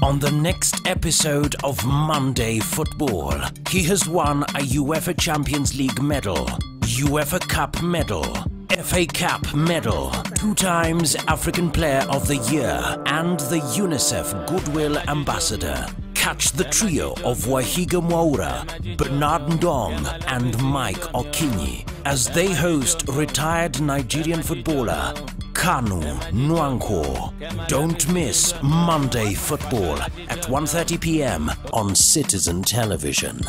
On the next episode of Monday Football, he has won a UEFA Champions League medal, UEFA Cup medal, FA Cup medal, two times African Player of the Year, and the UNICEF Goodwill Ambassador. Catch the trio of Waihiga Mwaura, Bernard Ndong, and Mike Okinyi as they host retired Nigerian footballer Kanu Nwankwo. Don't miss Monday Football at 1:30 p.m. on Citizen Television.